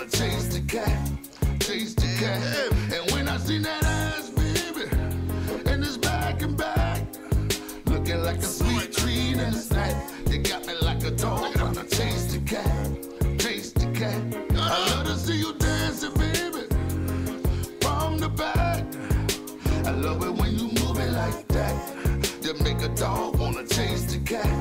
I chase the cat, chase the cat. And when I seen that ass, baby, and it's back and back, looking like a sweet treat in the snack, They got me like a dog. I'ma chase the cat, chase the cat. I love to see you dancing, baby, from the back. I love it when you move it like that. You make a dog wanna chase the cat.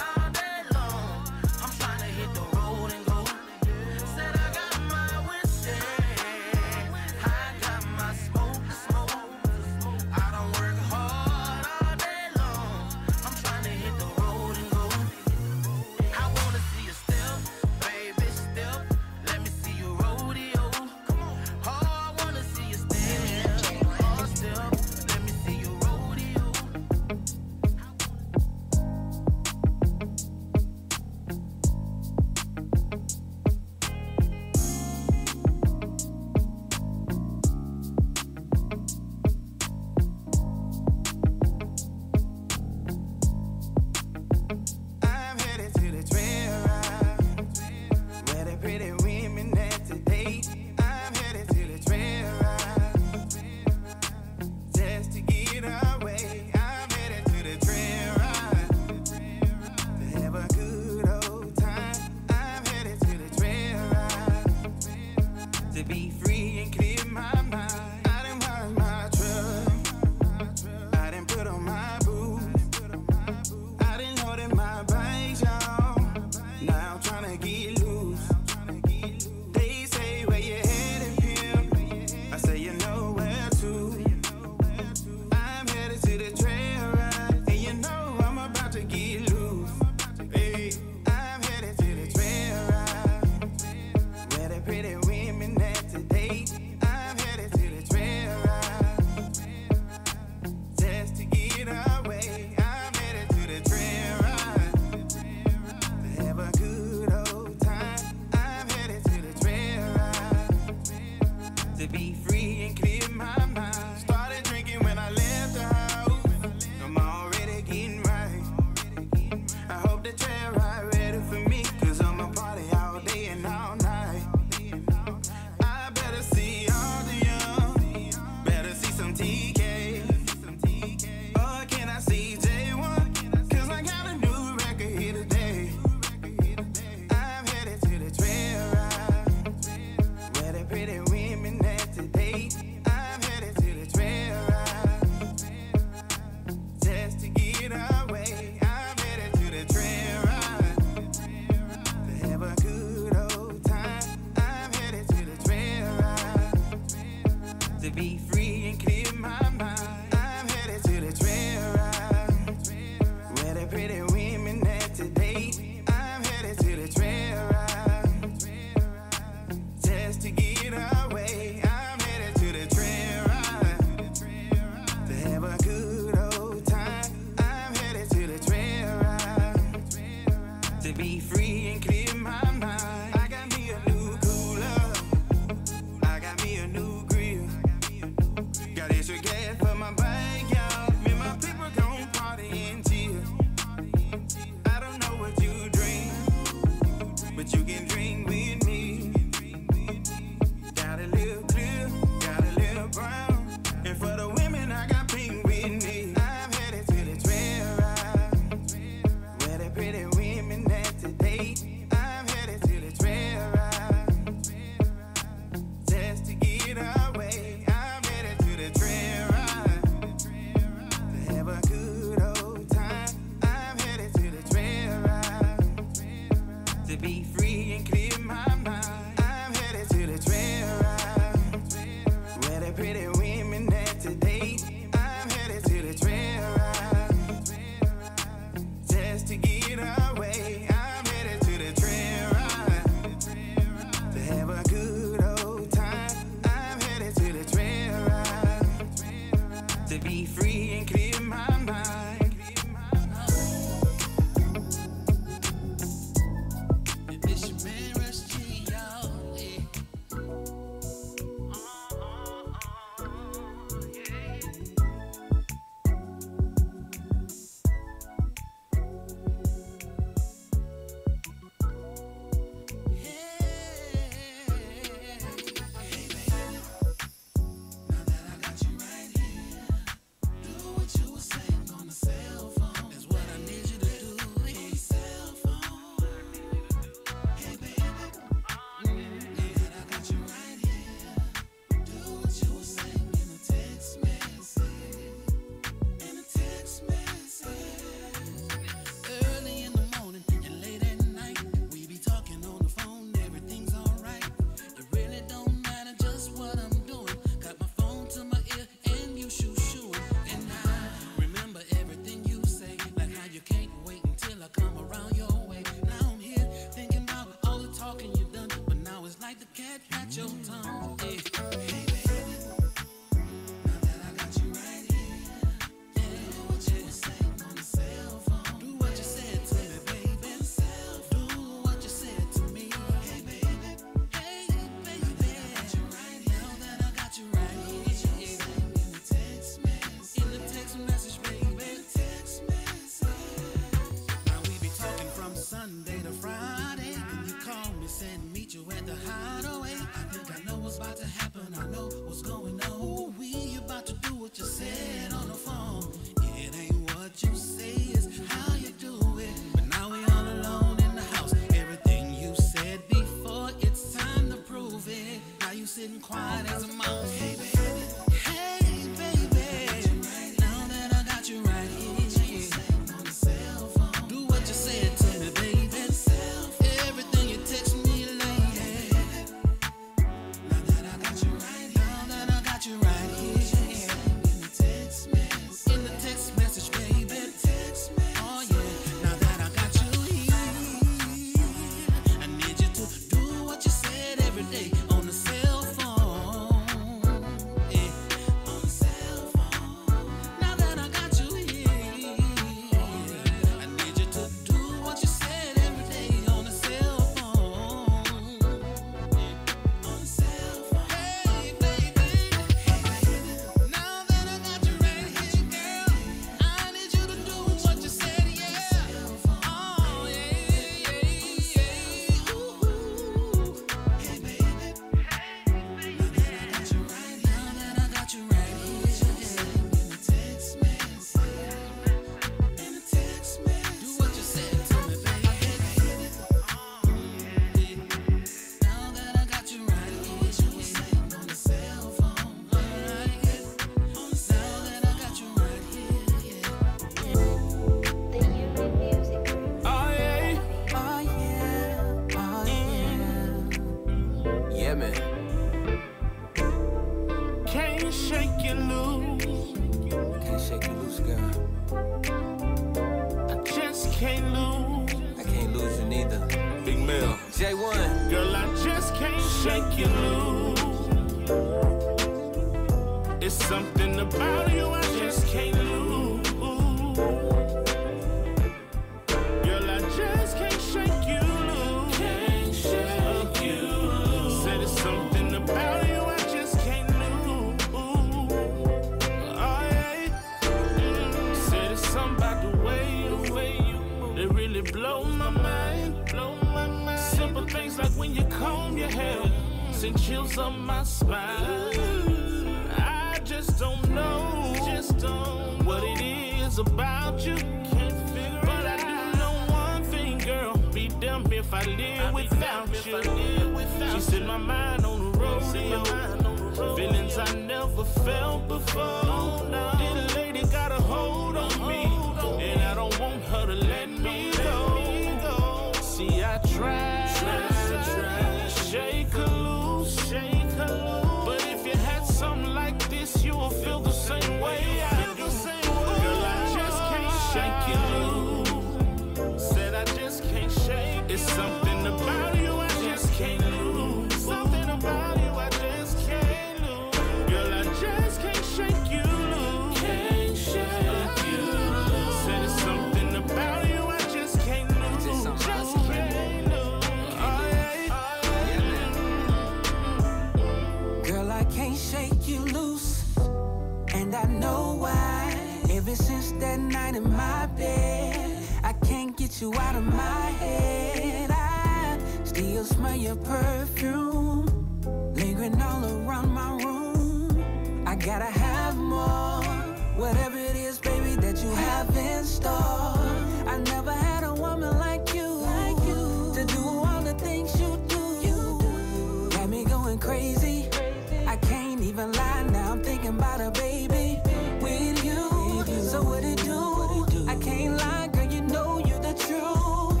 got a baby with you. So what it do? I can't lie, girl, you know you're the truth.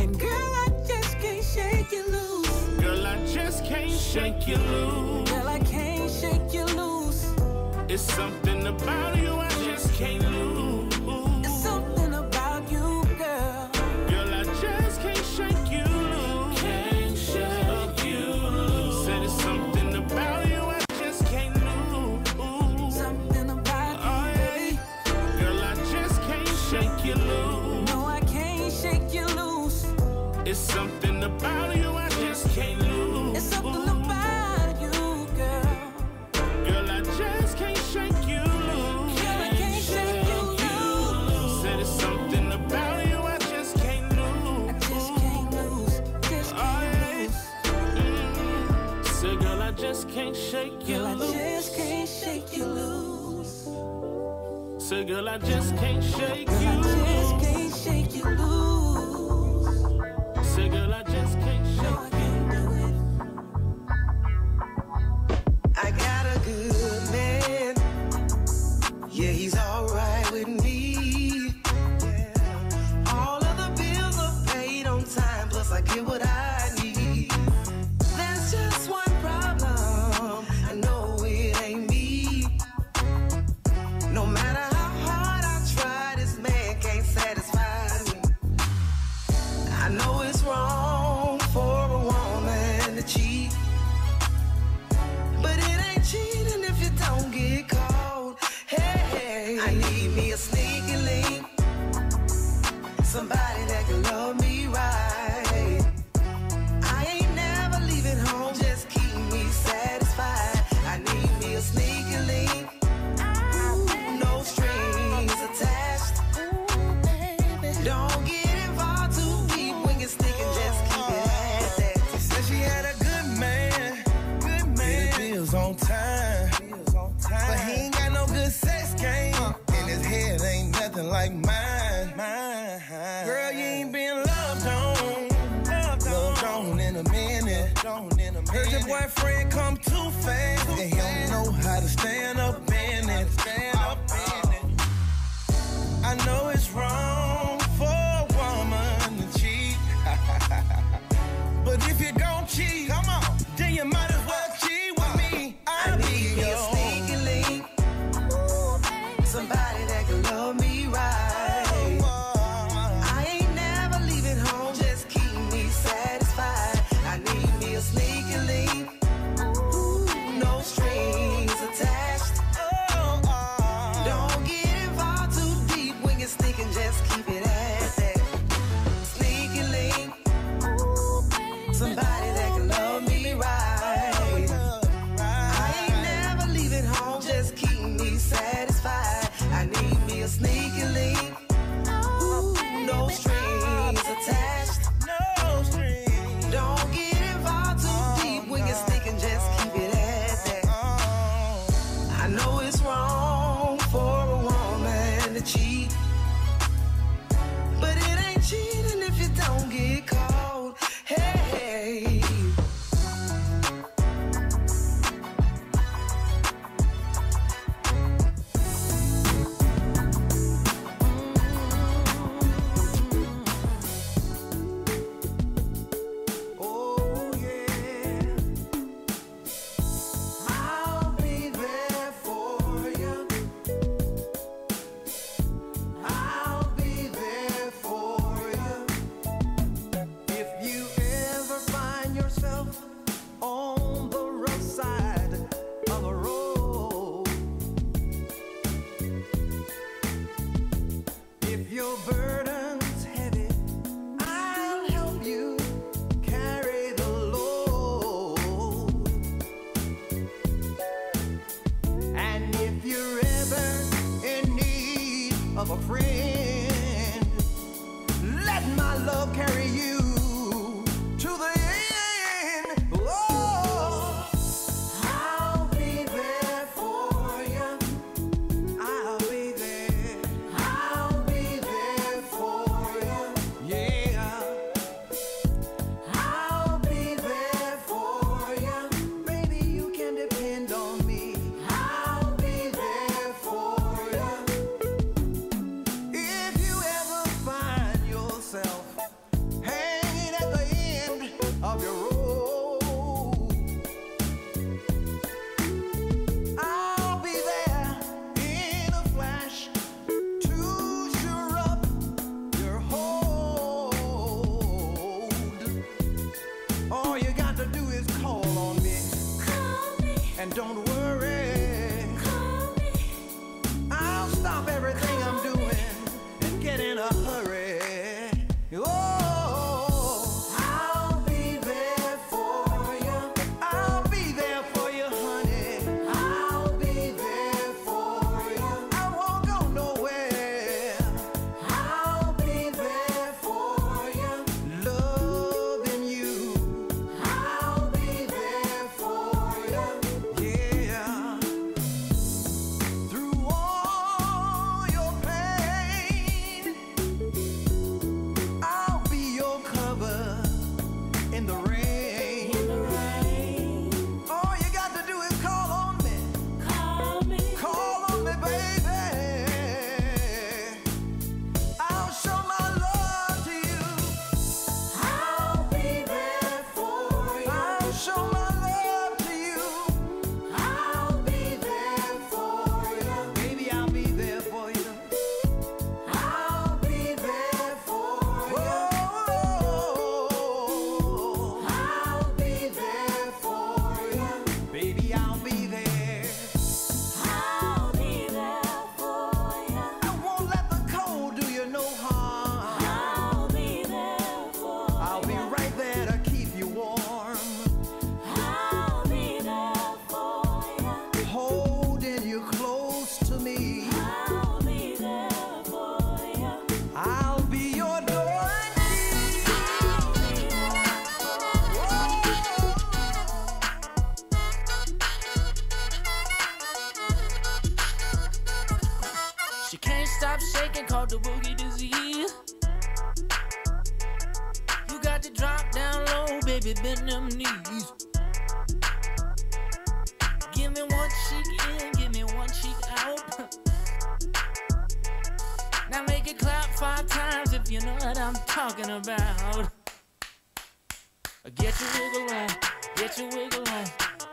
And girl, I just can't shake you loose. Girl, I just can't shake you loose. Girl, I can't shake you loose. It's something about you I just can't lose. It's something about you I just can't lose. It's something about you, girl. Girl, I just can't shake you loose. Girl, I can't shake you loose. Said it's something about you I just can't lose. I just can't lose. Just can't oh, lose. Mm -hmm. Said, girl, I just can't shake you girl, loose. Girl, I just can't shake you loose. Said, girl, I just can't shake you loose.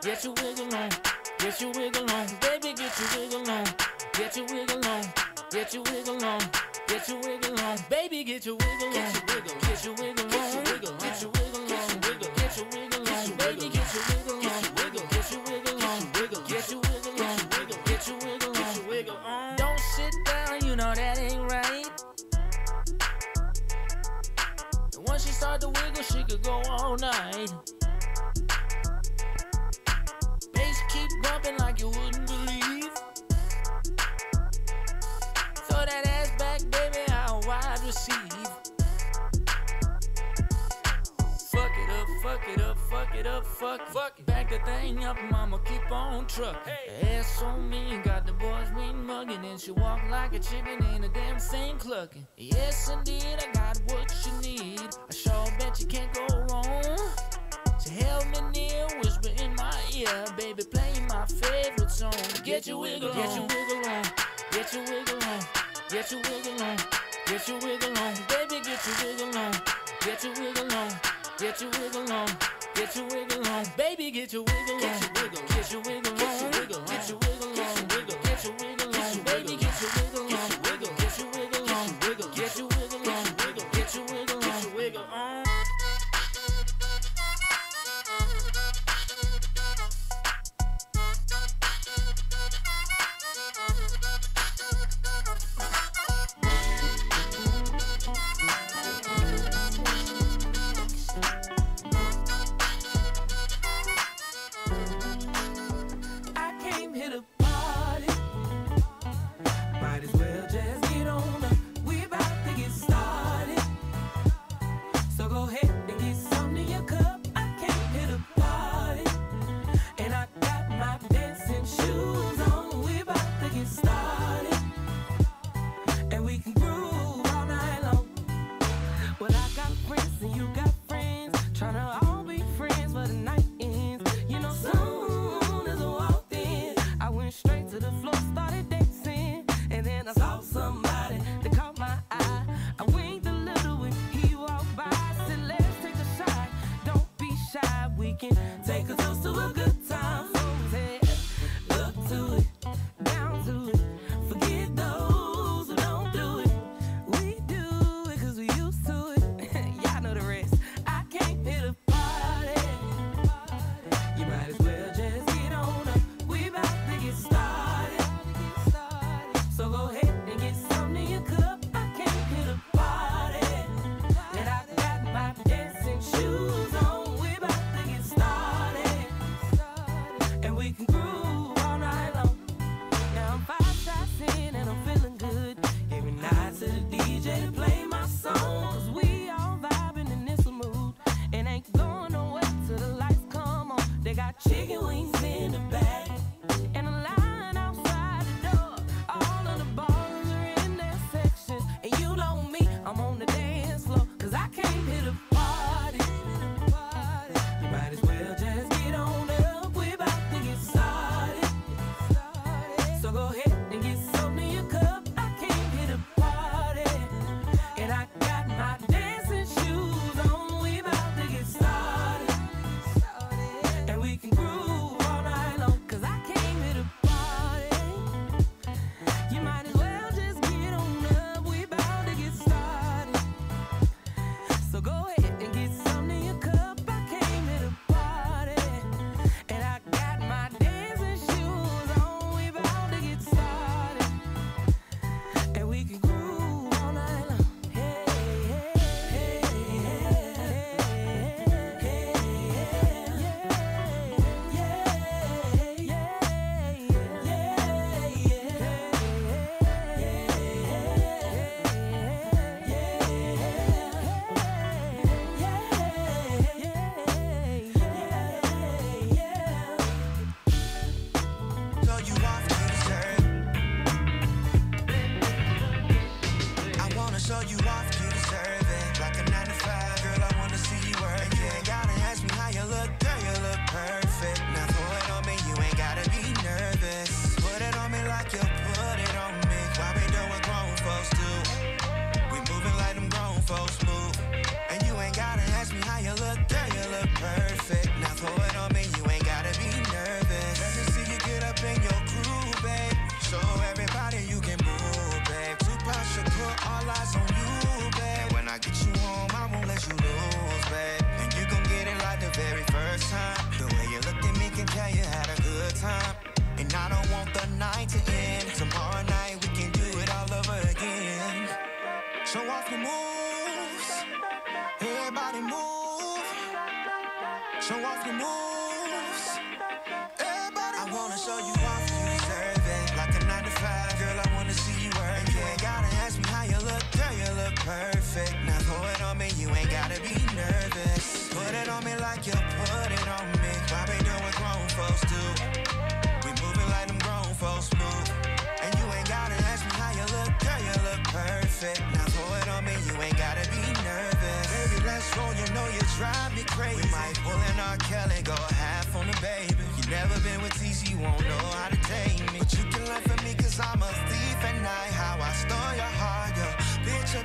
Get your wiggle on, get your wiggle on, baby, get your wiggle on, get your wiggle on, get your wiggle on, get your wiggle on, baby, get your wiggle on, get your wiggle get your wiggle on, get your wiggle get your wiggle baby, get your wiggle get your wiggle get your wiggle get your wiggle get your wiggle on. Don't sit down, you know that ain't right. And once she start to wiggle, she could go all night. Bumping like you wouldn't believe. Throw that ass back, baby, I'll wide receive. Fuck it up, fuck it up, fuck it up, fuck, fuck it. Back the thing up, mama, keep on truck. Hey. Ass on me, got the boys mean mugging, and she walk like a chicken, ain't a damn thing clucking. Yes, indeed, I got what you need. I sure bet you can't go wrong. Held me near, whisper in my ear, baby, playing my favorite song. Get your wiggle on, get your wiggle on, get your wiggle on, get your wiggle on, get your wiggle on, baby, get your wiggle on, get your wiggle on, get your wiggle on, get your wiggle on, baby, get your wiggle on, get your wiggle on, get your wiggle on,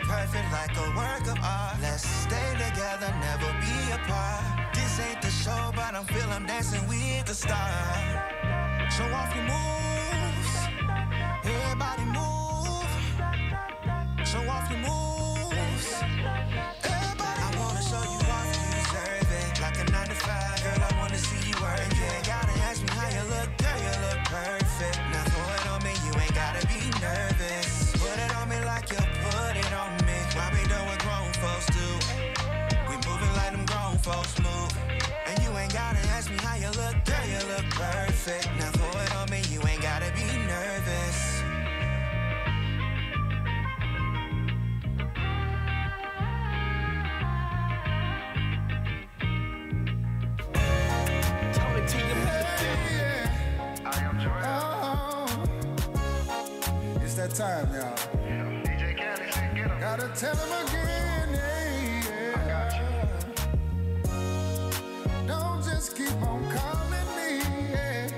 perfect like a work of art. Let's stay together, never be apart. This ain't the show, but I'm feeling dancing with the stars. Show off your moves, everybody move. Show off your moves. Tell him again, yeah, yeah. I got you. Don't just keep on calling me, yeah.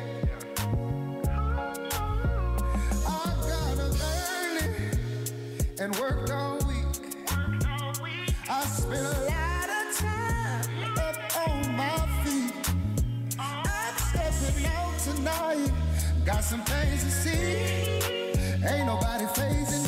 I got up early and worked all week. I spent a lot of time up on my feet. I'm stepping out tonight. Got some things to see. Ain't nobody phasing.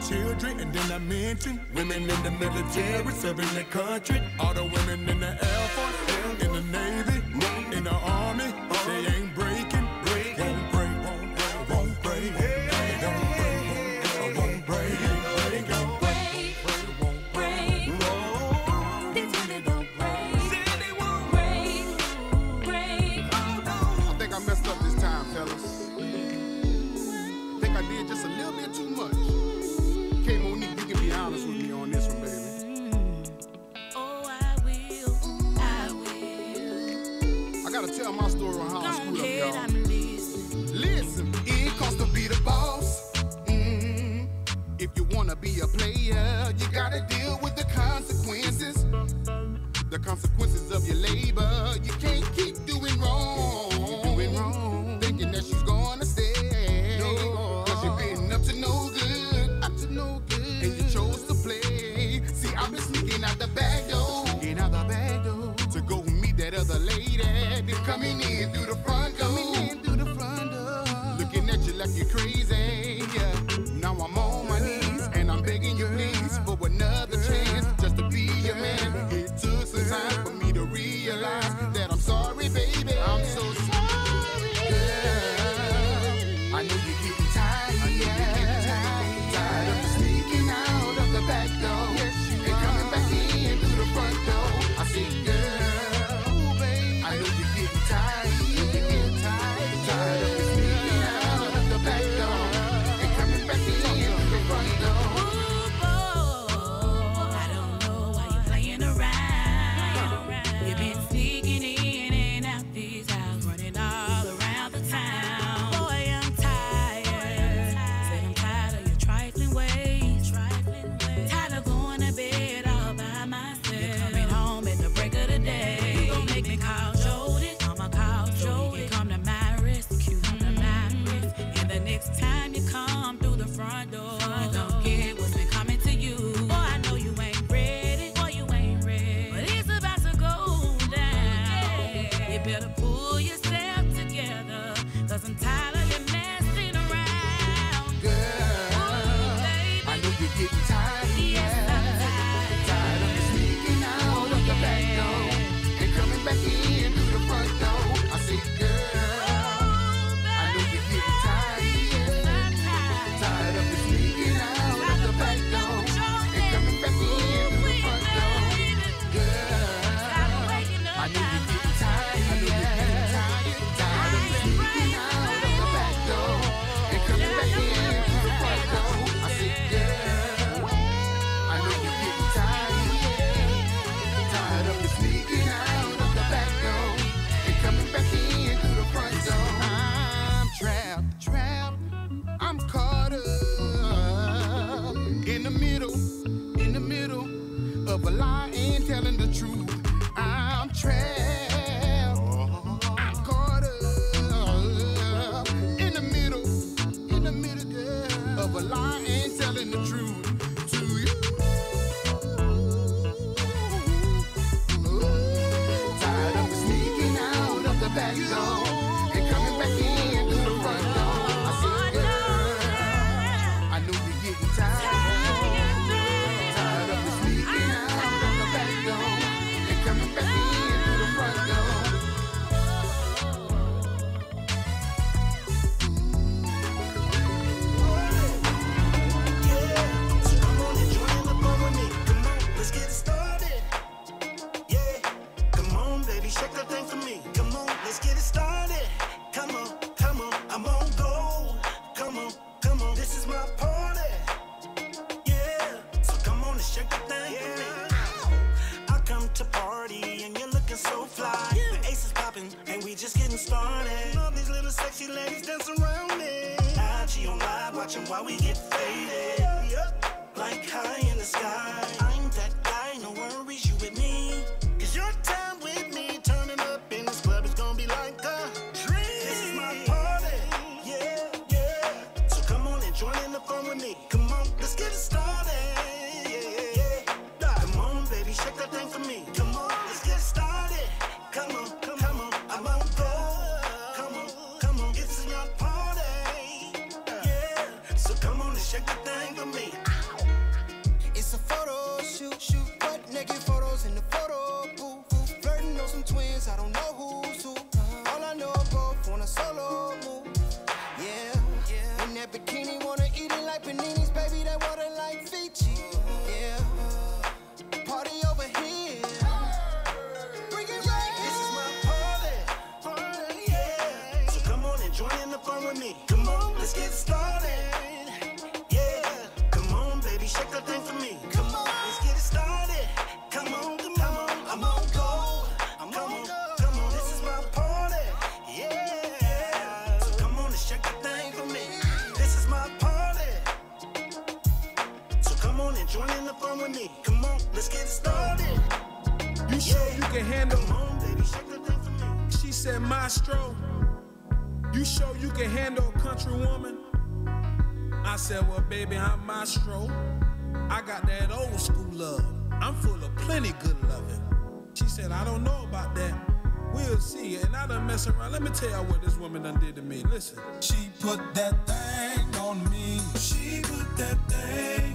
children and then I mention women in the military serving the country. All the women in plenty good loving. She said, I don't know about that. We'll see. And I done mess around. Let me tell y'all what this woman done did to me. Listen. She put that thing on me. She put that thing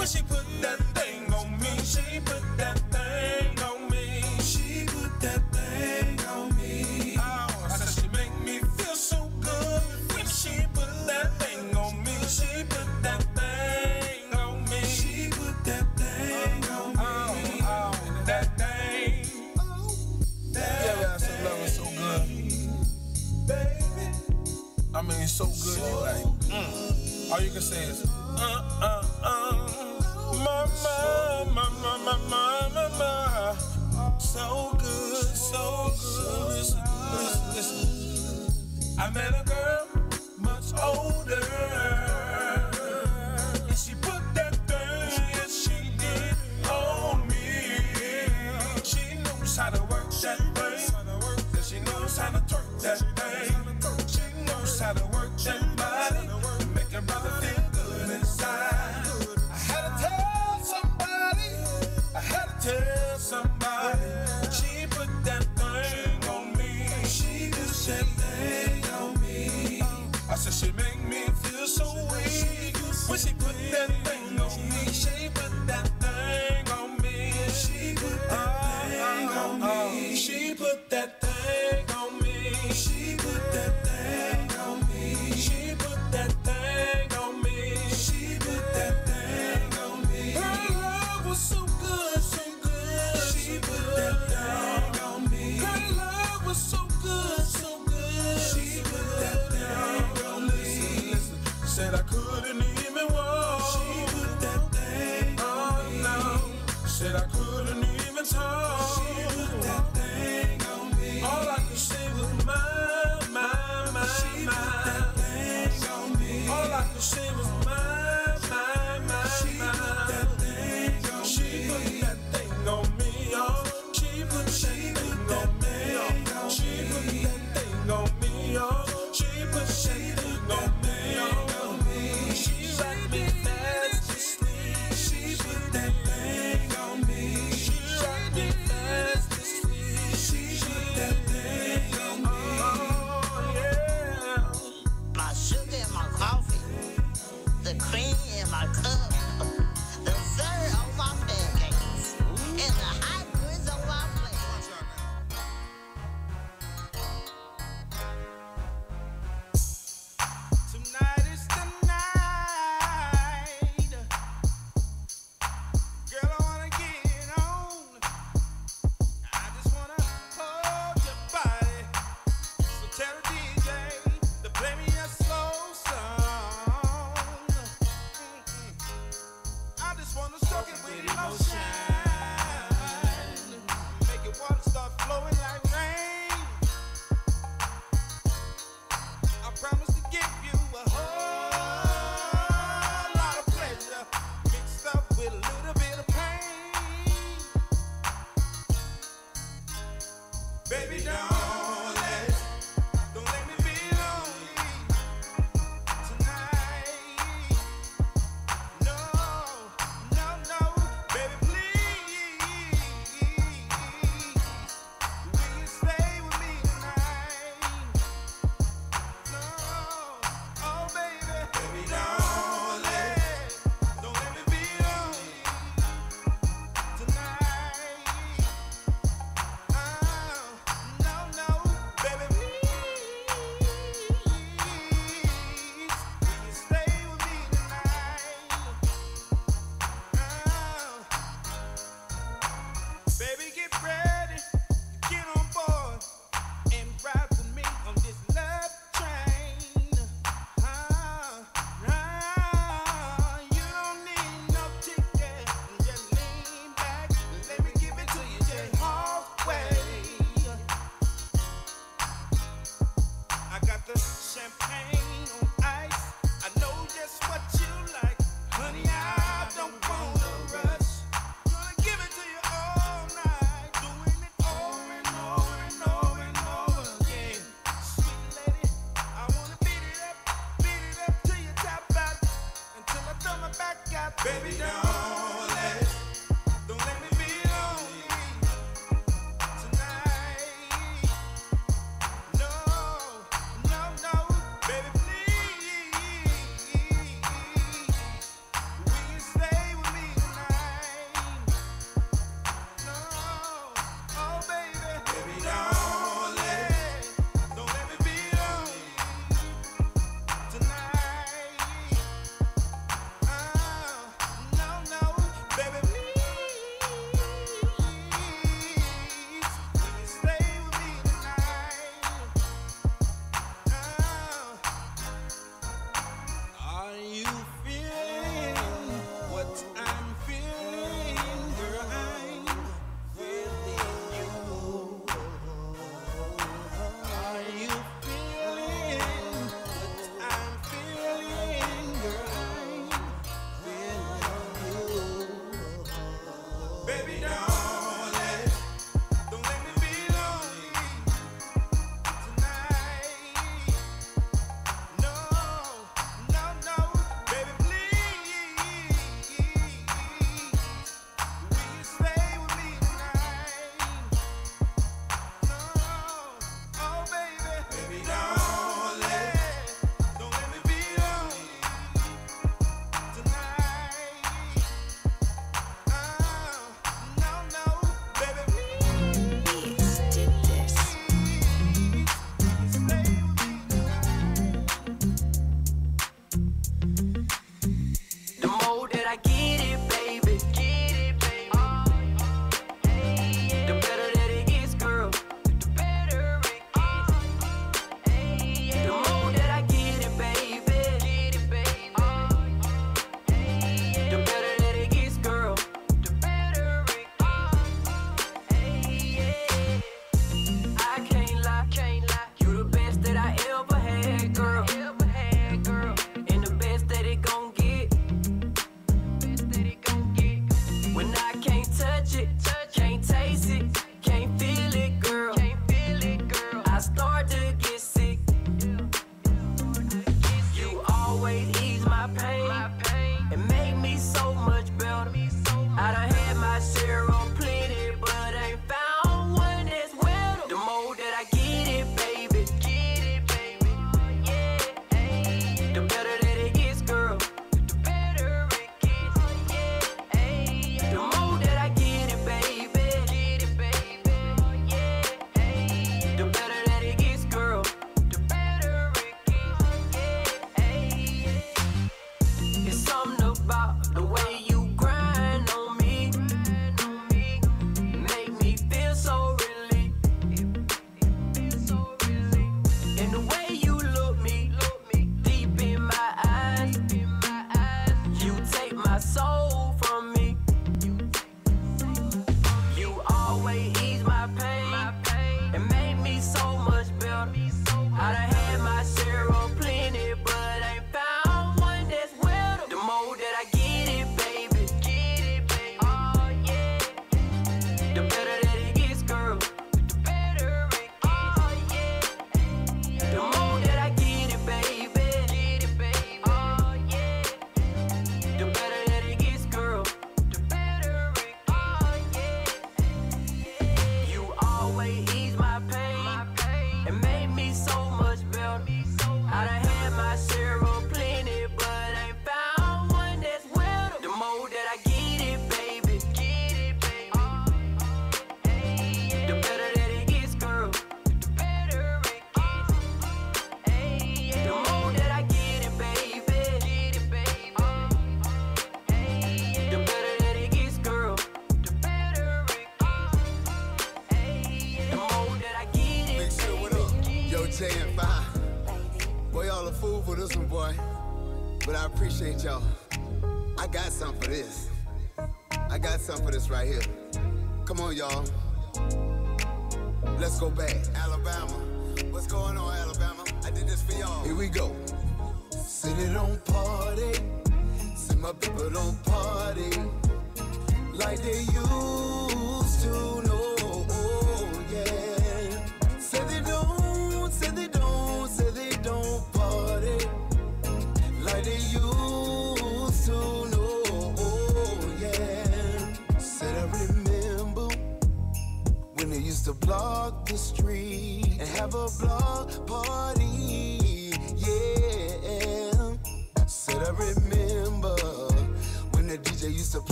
我是困难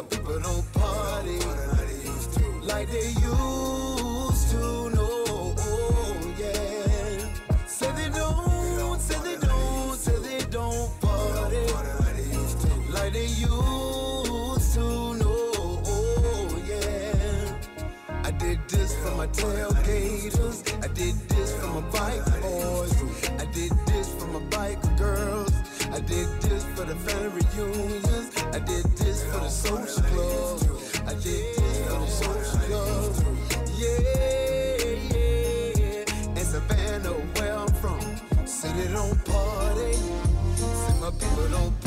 My people don't party like they used to. No, yeah. Say they don't, say they don't, say they don't party like they used to. No, oh, yeah. I did this for my tailgaters. I did this for my bike boys. I did this for my bike girls. I did this for the family reunions. I did social club. I did this for the social club. Yeah, yeah. In Savannah, where I'm from, city don't party. See my people don't